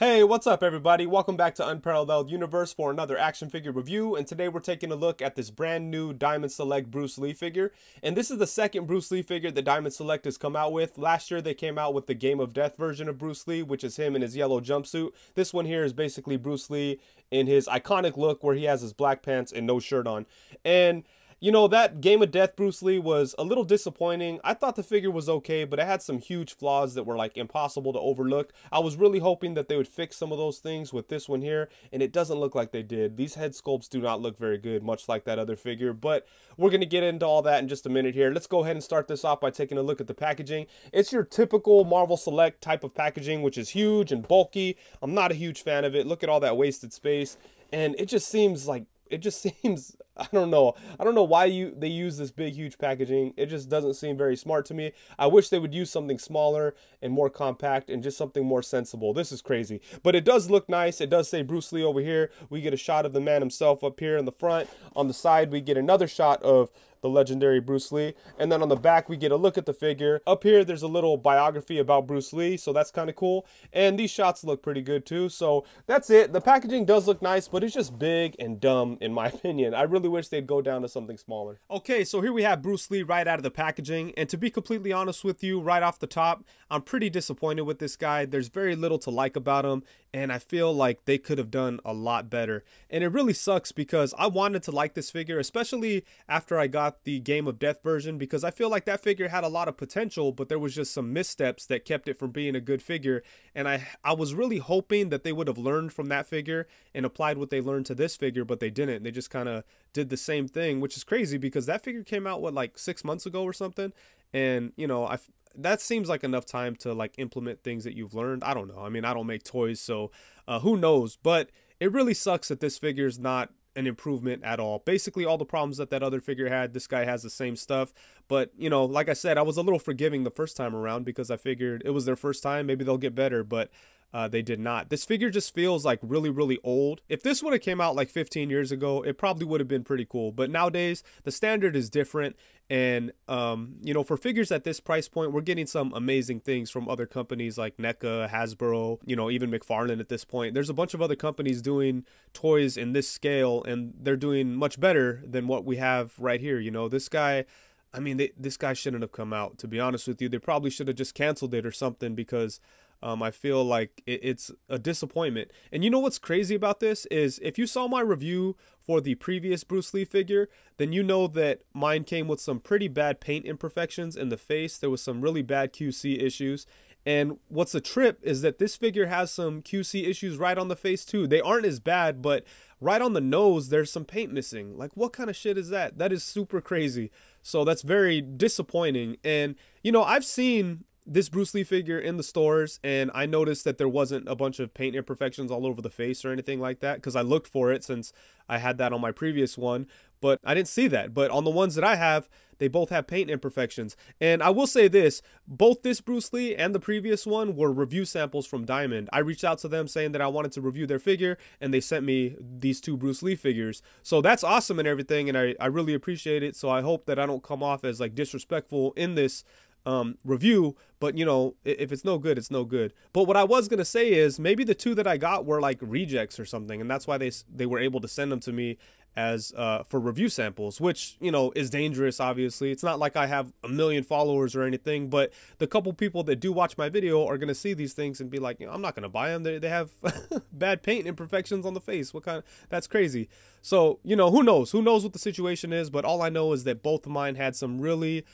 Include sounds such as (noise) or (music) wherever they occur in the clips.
Hey, what's up everybody? Welcome back to Unparalleled Universe for another action figure review and today we're taking a look at this brand new Diamond Select Bruce Lee figure and this is the second Bruce Lee figure that Diamond Select has come out with. Last year they came out with the Game of Death version of Bruce Lee which is him in his yellow jumpsuit. This one here is basically Bruce Lee in his iconic look where he has his black pants and no shirt on and you know, that Game of Death Bruce Lee was a little disappointing. I thought the figure was okay, but it had some huge flaws that were like impossible to overlook. I was really hoping that they would fix some of those things with this one here, and it doesn't look like they did. These head sculpts do not look very good, much like that other figure, but we're going to get into all that in just a minute here. Let's go ahead and start this off by taking a look at the packaging. It's your typical Marvel Select type of packaging, which is huge and bulky. I'm not a huge fan of it. Look at all that wasted space, and it just seems like it just (laughs) seems (laughs) I don't know. I don't know why you they use this big huge packaging. It just doesn't seem very smart to me. I wish they would use something smaller and more compact and just something more sensible. This is crazy. But it does look nice. It does say Bruce Lee over here. We get a shot of the man himself up here in the front. On the side we get another shot of the legendary Bruce Lee. And then on the back, we get a look at the figure. Up here, there's a little biography about Bruce Lee, so that's kind of cool. And these shots look pretty good too. So that's it. The packaging does look nice, but it's just big and dumb in my (laughs) opinion. I really wish they'd go down to something smaller. Okay, so here we have Bruce Lee right out of the packaging. And to be completely honest with you, right off the top, I'm pretty disappointed with this guy. There's very little to like about him, and I feel like they could have done a lot better. And it really sucks because I wanted to like this figure, especially after I got the Game of Death version because I feel like that figure had a lot of potential, but there was just some missteps that kept it from being a good figure. And I, I was really hoping that they would have learned from that figure and applied what they learned to this figure, but they didn't. They just kind of did the same thing, which is crazy because that figure came out, what, like six months ago or something? And, you know, I that seems like enough time to like implement things that you've learned. I don't know. I mean, I don't make toys, so uh, who knows? But it really sucks that this figure is not an improvement at all. Basically, all the problems that that other figure had, this guy has the same stuff. But, you know, like I said, I was a little forgiving the first time around because I figured it was their first time. Maybe they'll get better. But uh, they did not. This figure just feels like really, really old. If this would have came out like 15 years ago, it probably would have been pretty cool. But nowadays, the standard is different. And, um, you know, for figures at this price point, we're getting some amazing things from other companies like NECA, Hasbro, you know, even McFarlane at this point. There's a bunch of other companies doing toys in this scale, and they're doing much better than what we have right here. You know, this guy. I mean, they, this guy shouldn't have come out, to be honest with you. They probably should have just canceled it or something because um, I feel like it, it's a disappointment. And you know what's crazy about this is if you saw my review for the previous Bruce Lee figure, then you know that mine came with some pretty bad paint imperfections in the face. There was some really bad QC issues. And what's a trip is that this figure has some QC issues right on the face too. They aren't as bad, but right on the nose, there's some paint missing. Like, what kind of shit is that? That is super crazy. So that's very disappointing. And, you know, I've seen this Bruce Lee figure in the stores, and I noticed that there wasn't a bunch of paint imperfections all over the face or anything like that because I looked for it since I had that on my previous one, but I didn't see that. But on the ones that I have, they both have paint imperfections. And I will say this both this Bruce Lee and the previous one were review samples from Diamond. I reached out to them saying that I wanted to review their figure, and they sent me these two Bruce Lee figures. So that's awesome and everything, and I, I really appreciate it. So I hope that I don't come off as like disrespectful in this um, review, but you know, if it's no good, it's no good. But what I was gonna say is maybe the two that I got were like rejects or something, and that's why they they were able to send them to me as uh, for review samples, which you know is dangerous. Obviously, it's not like I have a million followers or anything, but the couple people that do watch my video are gonna see these things and be like, you know, I'm not gonna buy them. They they have (laughs) bad paint imperfections on the face. What kind? Of, that's crazy. So you know, who knows? Who knows what the situation is? But all I know is that both of mine had some really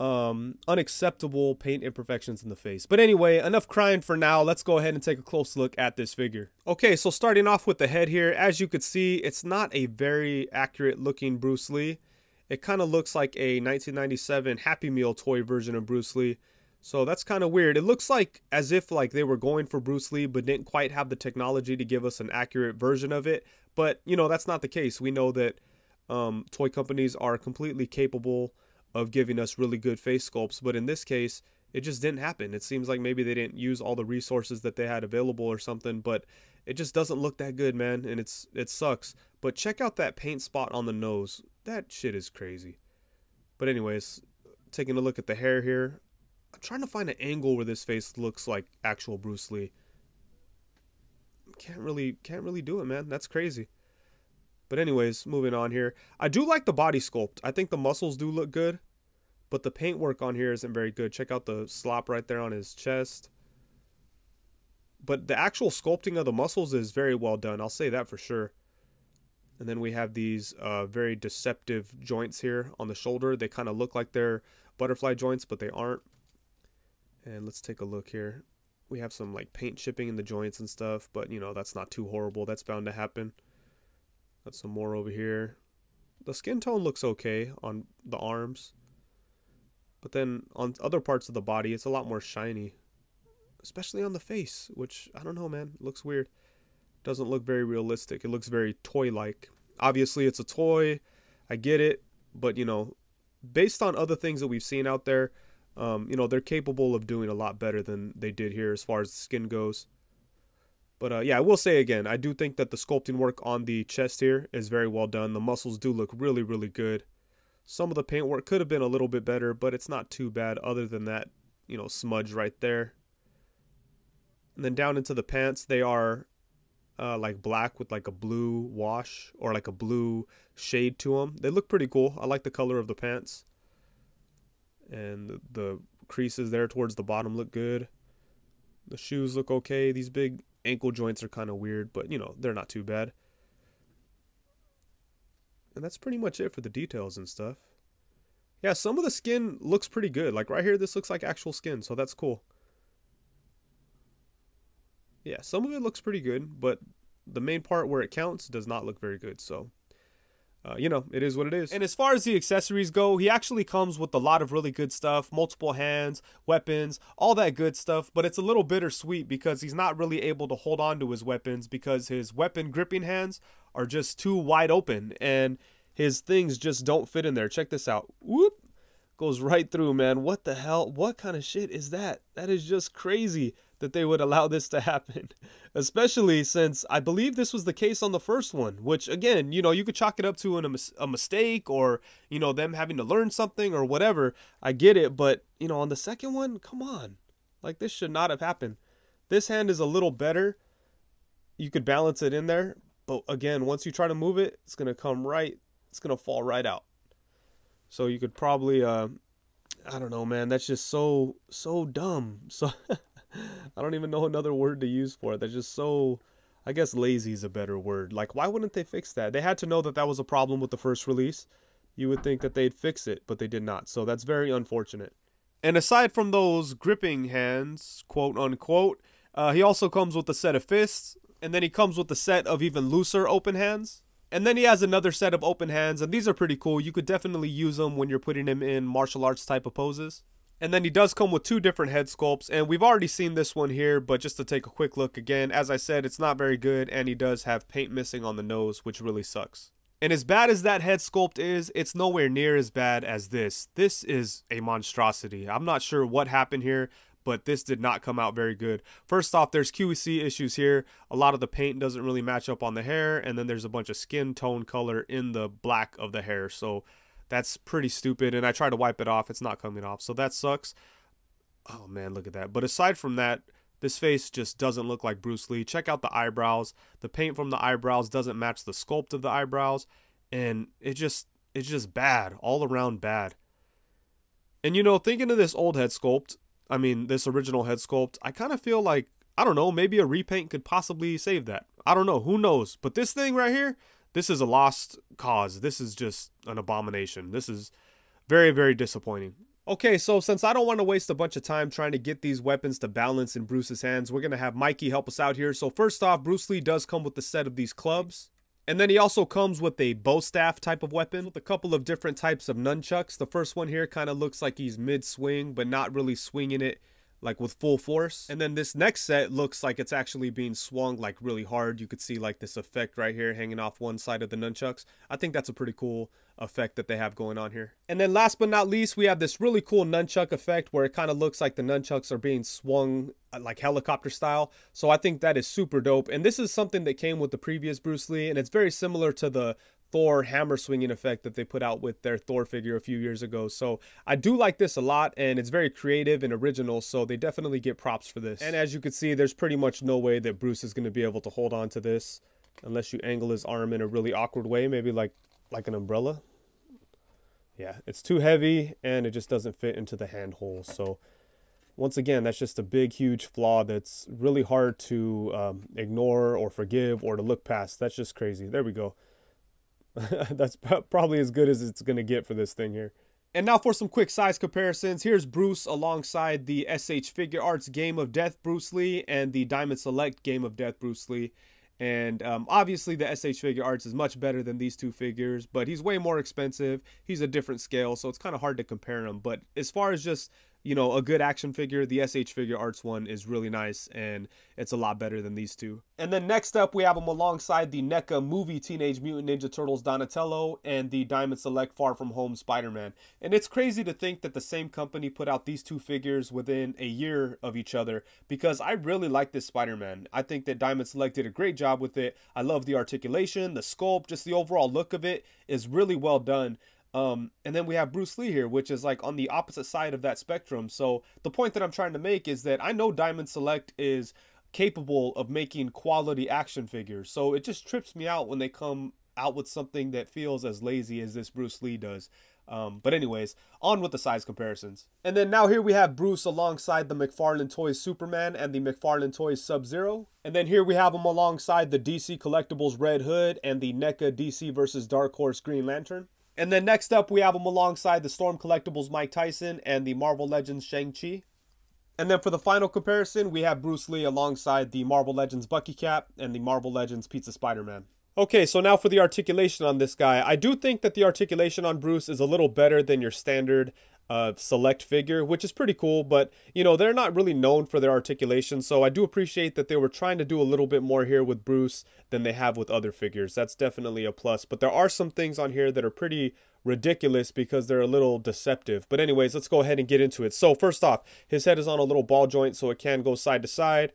um, unacceptable paint imperfections in the face. But anyway, enough crying for now. Let's go ahead and take a close look at this figure. Okay, so starting off with the head here, as you could see, it's not a very accurate looking Bruce Lee. It kind of looks like a 1997 Happy Meal toy version of Bruce Lee. So that's kind of weird. It looks like as if like they were going for Bruce Lee but didn't quite have the technology to give us an accurate version of it. But, you know, that's not the case. We know that um, toy companies are completely capable of giving us really good face sculpts. But in this case, it just didn't happen. It seems like maybe they didn't use all the resources that they had available or something, but it just doesn't look that good, man, and it's it sucks. But check out that paint spot on the nose. That shit is crazy. But anyways, taking a look at the hair here, I'm trying to find an angle where this face looks like actual Bruce Lee. can't really can't really do it, man. That's crazy. But anyways, moving on here. I do like the body sculpt. I think the muscles do look good, but the paintwork on here isn't very good. Check out the slop right there on his chest. But the actual sculpting of the muscles is very well done. I'll say that for sure. And then we have these uh, very deceptive joints here on the shoulder. They kind of look like they're butterfly joints, but they aren't. And let's take a look here. We have some like paint chipping in the joints and stuff, but you know, that's not too horrible. That's bound to happen. Got some more over here. The skin tone looks okay on the arms. But then on other parts of the body, it's a lot more shiny. Especially on the face, which, I don't know, man. Looks weird. Doesn't look very realistic. It looks very toy-like. Obviously, it's a toy. I get it. But, you know, based on other things that we've seen out there, um, you know, they're capable of doing a lot better than they did here as far as the skin goes. But uh, yeah, I will say again, I do think that the sculpting work on the chest here is very well done. The muscles do look really, really good. Some of the paint work could have been a little bit better, but it's not too bad other than that, you know, smudge right there. And then down into the pants, they are uh, like black with like a blue wash or like a blue shade to them. They look pretty cool. I like the color of the pants. And the, creases there towards the bottom look good. The shoes look okay. These big ankle joints are kind of weird, but you know, they're not too bad. And that's pretty much it for the details and stuff. Yeah, some of the skin looks pretty good. Like right here, this looks like actual skin, so that's cool. Yeah, some of it looks pretty good, but the main part where it counts does not look very good, so uh, you know, it is what it is. And as far as the accessories go, he actually comes with a lot of really good stuff multiple hands, weapons, all that good stuff. But it's a little bittersweet because he's not really able to hold on to his weapons because his weapon gripping hands are just too wide open and his things just don't fit in there. Check this out. Whoop! Goes right through, man. What the hell? What kind of shit is that? That is just crazy that they would allow this to happen. (laughs) Especially since I believe this was the case on the first one, which again, you know, you could chalk it up to an, a mistake or, you know, them having to learn something or whatever. I get it, but, you know, on the second one, come on. Like, this should not have happened. This hand is a little better. You could balance it in there, but again, once you try to move it, it's going to come right, it's going to fall right out. So you could probably, uh, I don't know, man. That's just so so dumb. (laughs) So (laughs) I don't even know another word to use for it. That's just so. I guess lazy is a better word. Like, why wouldn't they fix that? They had to know that that was a problem with the first release. You would think that they'd fix it, but they did not. So that's very unfortunate. And aside from those gripping hands, quote unquote, uh, he also comes with a set of fists, and then he comes with a set of even looser open hands. And then he has another set of open hands, and these are pretty cool. You could definitely use them when you're putting him in martial arts type of poses. And then he does come with two different head sculpts, and we've already seen this one here, but just to take a quick look again, as I said, it's not very good, and he does have paint missing on the nose, which really sucks. And as bad as that head sculpt is, it's nowhere near as bad as this. This is a monstrosity. I'm not sure what happened here, but this did not come out very good. First off, there's QC issues here. A lot of the paint doesn't really match up on the hair, and then there's a bunch of skin tone color in the black of the hair. So that's pretty stupid, and I try to wipe it off. It's not coming off, so that sucks. Oh man, look at that. But aside from that, this face just doesn't look like Bruce Lee. Check out the eyebrows. The paint from the eyebrows doesn't match the sculpt of the eyebrows, and it just it's just bad, all around bad. And you know, thinking of this old head sculpt, I mean, this original head sculpt, I kind of feel like I don't know, maybe a repaint could possibly save that. I don't know, who knows? But this thing right here, this is a lost cause. This is just an abomination. This is very, very disappointing. Okay, so since I don't want to waste a bunch of time trying to get these weapons to balance in Bruce's hands, we're going to have Mikey help us out here. So first off, Bruce Lee does come with the set of these clubs. And then he also comes with a bow staff type of weapon with a couple of different types of nunchucks. The first one here kind of looks like he's mid-swing, but not really swinging it like with full force. And then this next set looks like it's actually being swung like really hard. You could see like this effect right here hanging off one side of the nunchucks. I think that's a pretty cool effect that they have going on here. And then last but not least, we have this really cool nunchuck effect where it kind of looks like the nunchucks are being swung uh, like helicopter style. So I think that is super dope. And this is something that came with the previous Bruce Lee and it's very similar to the Thor hammer swinging effect that they put out with their Thor figure a few years ago. So I do like this a lot and it's very creative and original. So they definitely get props for this. And as you can see, there's pretty much no way that Bruce is going to be able to hold on to this unless you angle his arm in a really awkward way, maybe like like an umbrella. Yeah, it's too heavy and it just doesn't fit into the hand hole. So once again, that's just a big, huge flaw that's really hard to um, ignore or forgive or to look past. That's just crazy. There we go. (laughs) that's probably as good as it's going to get for this thing here. And now for some quick size comparisons. Here's Bruce alongside the SH Figuarts Game of Death Bruce Lee and the Diamond Select Game of Death Bruce Lee. And um, obviously, the SH Figuarts is much better than these two figures, but he's way more expensive. He's a different scale, so it's kind of hard to compare them. But as far as just you know, a good action figure. The SH Figuarts one is really nice and it's a lot better than these two. And then next up, we have them alongside the NECA movie Teenage Mutant Ninja Turtles Donatello and the Diamond Select Far From Home Spider-Man. And it's crazy to think that the same company put out these two figures within a year of each other because I really like this Spider-Man. I think that Diamond Select did a great job with it. I love the articulation, the sculpt, just the overall look of it is really well done. Um, and then we have Bruce Lee here, which is like on the opposite side of that spectrum. So the point that I'm trying to make is that I know Diamond Select is capable of making quality action figures. So it just trips me out when they come out with something that feels as lazy as this Bruce Lee does. Um, but anyways, on with the size comparisons. And then now here we have Bruce alongside the McFarlane Toys Superman and the McFarlane Toys Sub-Zero. And then here we have him alongside the DC Collectibles Red Hood and the NECA DC vs. Dark Horse Green Lantern. And then next up, we have him alongside the Storm Collectibles Mike Tyson and the Marvel Legends Shang-Chi. And then for the final comparison, we have Bruce Lee alongside the Marvel Legends Bucky Cap and the Marvel Legends Pizza Spider-Man. Okay, so now for the articulation on this guy. I do think that the articulation on Bruce is a little better than your standard uh, select figure, which is pretty cool. But, you know, they're not really known for their articulation. So I do appreciate that they were trying to do a little bit more here with Bruce than they have with other figures. That's definitely a plus. But there are some things on here that are pretty ridiculous because they're a little deceptive. But anyways, let's go ahead and get into it. So first off, his head is on a little ball joint so it can go side to side.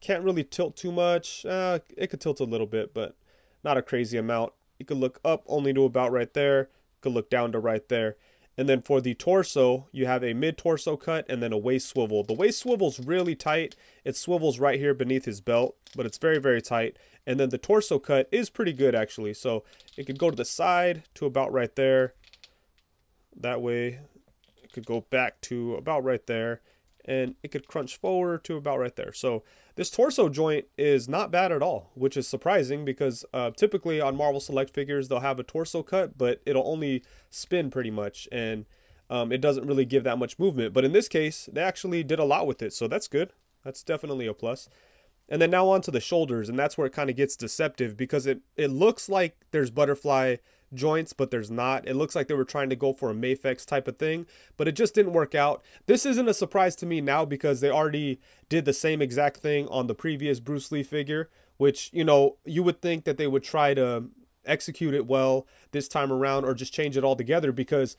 Can't really tilt too much. Uh, it could tilt a little bit, but not a crazy amount. You could look up only to about right there. You could look down to right there. And then for the torso, you have a mid-torso cut and then a waist swivel. The waist swivel's really tight. It swivels right here beneath his belt, but it's very, very tight. And then the torso cut is pretty good, actually. So it could go to the side to about right there. That way, it could go back to about right there and it could crunch forward to about right there. So this torso joint is not bad at all, which is surprising because uh, typically on Marvel Select figures, they'll have a torso cut, but it'll only spin pretty much, and um, it doesn't really give that much movement. But in this case, they actually did a lot with it, so that's good. That's definitely a plus. And then now on to the shoulders, and that's where it kind of gets deceptive because it, it looks like there's butterfly joints, but there's not. It looks like they were trying to go for a Mafex type of thing, but it just didn't work out. This isn't a surprise to me now because they already did the same exact thing on the previous Bruce Lee figure, which, you know, you would think that they would try to execute it well this time around or just change it altogether because,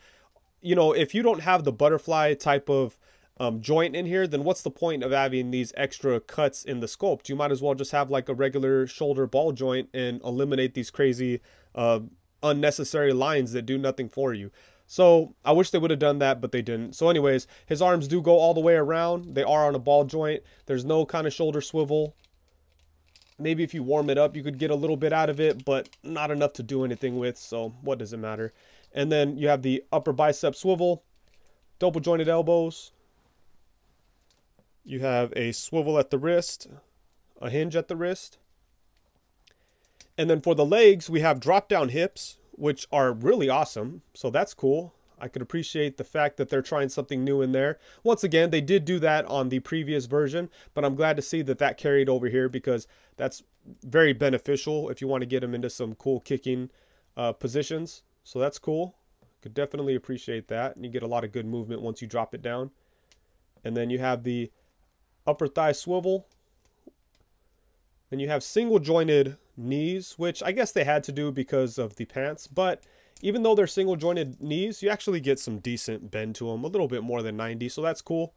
you know, if you don't have the butterfly type of um, joint in here, then what's the point of having these extra cuts in the sculpt? You might as well just have like a regular shoulder ball joint and eliminate these crazy uh, unnecessary lines that do nothing for you. So I wish they would have done that, but they didn't. So anyways, his arms do go all the way around. They are on a ball joint. There's no kind of shoulder swivel. Maybe if you warm it up, you could get a little bit out of it, but not enough to do anything with. So what does it matter? And then you have the upper bicep swivel, double jointed elbows. You have a swivel at the wrist, a hinge at the wrist. And then for the legs, we have drop down hips, which are really awesome. So that's cool. I could appreciate the fact that they're trying something new in there. Once again, they did do that on the previous version, but I'm glad to see that that carried over here because that's very beneficial if you want to get them into some cool kicking uh, positions. So that's cool. Could definitely appreciate that. And you get a lot of good movement once you drop it down. And then you have the upper thigh swivel. Then you have single jointed knees, which I guess they had to do because of the pants, but even though they're single jointed knees, you actually get some decent bend to them, a little bit more than 90, so that's cool.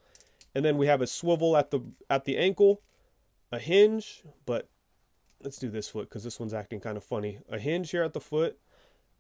And then we have a swivel at the at the ankle, a hinge, but let's do this foot because this one's acting kind of funny. A hinge here at the foot,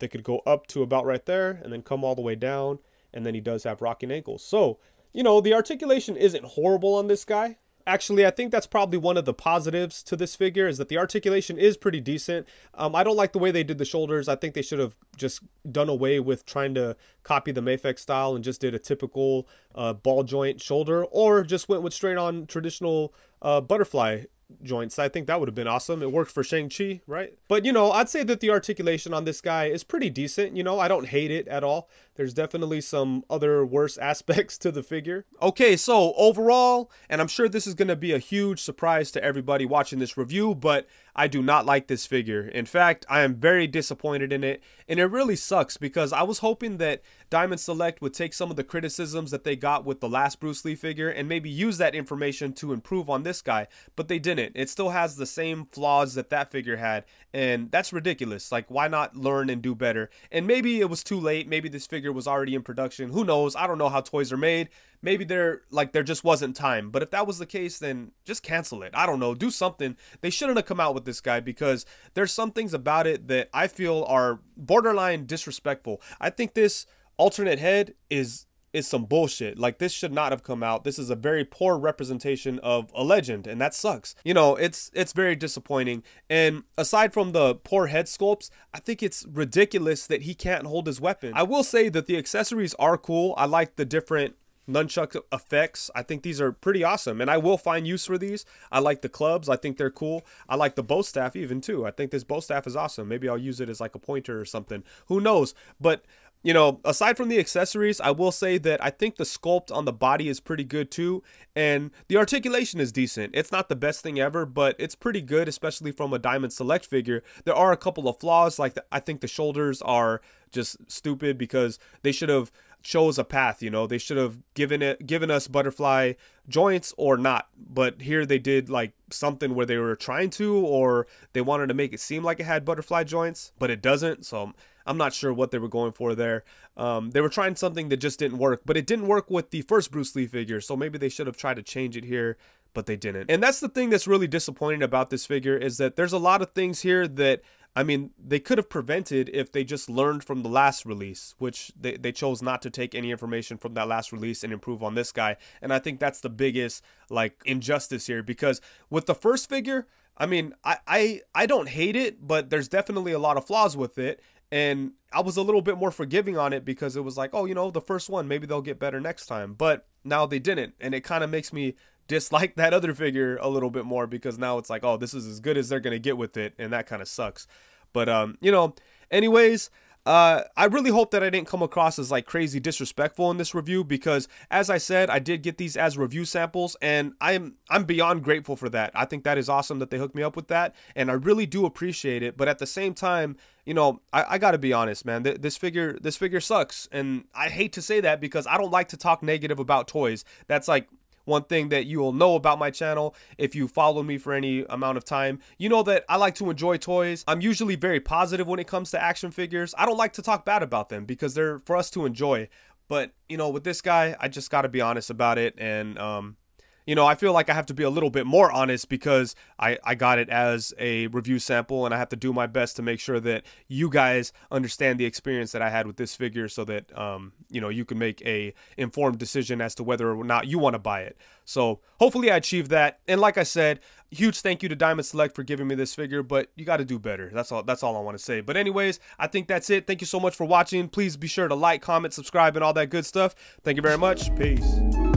that could go up to about right there and then come all the way down. And then he does have rocking ankles. So, you know, the articulation isn't horrible on this guy. Actually, I think that's probably one of the positives to this figure is that the articulation is pretty decent. Um, I don't like the way they did the shoulders. I think they should have just done away with trying to copy the Mafex style and just did a typical uh, ball joint shoulder or just went with straight on traditional uh, butterfly joints. I think that would have been awesome. It worked for Shang-Chi, right? But, you know, I'd say that the articulation on this guy is pretty decent. You know, I don't hate it at all. There's definitely some other worse (laughs) aspects to the figure. Okay, so overall, and I'm sure this is going to be a huge surprise to everybody watching this review, but I do not like this figure. In fact, I am very disappointed in it, and it really sucks because I was hoping that Diamond Select would take some of the criticisms that they got with the last Bruce Lee figure and maybe use that information to improve on this guy, but they didn't. It still has the same flaws that that figure had, and that's ridiculous. Like, why not learn and do better? And maybe it was too late. Maybe this figure was already in production. Who knows? I don't know how toys are made maybe there like there just wasn't time. But if that was the case, then just cancel it. I don't know, do something. They shouldn't have come out with this guy because there's some things about it that I feel are borderline disrespectful. I think this alternate head is is some bullshit. Like this should not have come out. This is a very poor representation of a legend and that sucks. You know, it's it's very disappointing. And aside from the poor head sculpts, I think it's ridiculous that he can't hold his weapon. I will say that the accessories are cool. I like the different nunchuck effects. I think these are pretty awesome, and I will find use for these. I like the clubs. I think they're cool. I like the bow staff even too. I think this bow staff is awesome. Maybe I'll use it as like a pointer or something. Who knows? But you know, aside from the accessories, I will say that I think the sculpt on the body is pretty good too, and the articulation is decent. It's not the best thing ever, but it's pretty good, especially from a Diamond Select figure. There are a couple of flaws, like the, I think the shoulders are just stupid because they should have chose a path you know they should have given it given us butterfly joints or not but here they did like something where they were trying to or they wanted to make it seem like it had butterfly joints but it doesn't so i'm not sure what they were going for there um, they were trying something that just didn't work but it didn't work with the first bruce lee figure so maybe they should have tried to change it here but they didn't and that's the thing that's really disappointing about this figure is that there's a lot of things here that I mean, they could have prevented if they just learned from the last release, which they, they chose not to take any information from that last release and improve on this guy. And I think that's the biggest like injustice here because with the first figure, I mean, I, I I don't hate it, but there's definitely a lot of flaws with it. And I was a little bit more forgiving on it because it was like, oh, you know, the first one, maybe they'll get better next time. But now they didn't. And it kind of makes me dislike (laughs) that other figure a little bit more because now it's like, oh, this is as good as they're going to get with it. And that kind of sucks. But, um, you know, anyways, uh, I really hope that I didn't come across as like crazy disrespectful in this review because as I said, I did get these as review samples and I'm I'm beyond grateful for that. I think that is awesome that they hooked me up with that and I really do appreciate it. But at the same time, you know, I, I gotta be honest, man. This figure this figure sucks. And I hate to say that because I don't like to talk negative about toys. That's like one thing that you will know about my channel if you follow me for any amount of time. You know that I like to enjoy toys. I'm usually very positive when it comes to action figures. I don't like to talk bad about them because they're for us to enjoy. But, you know, with this guy, I just got to be honest about it. And, um, you know, I feel like I have to be a little bit more honest because I, I got it as a review sample and I have to do my best to make sure that you guys understand the experience that I had with this figure so that, um, you know, you can make a informed decision as to whether or not you want to buy it. So hopefully I achieved that. And like I said, huge thank you to Diamond Select for giving me this figure, but you got to do better. That's all, that's all I want to say. But anyways, I think that's it. Thank you so much for watching. Please be sure to like, comment, subscribe, and all that good stuff. Thank you very much. Peace.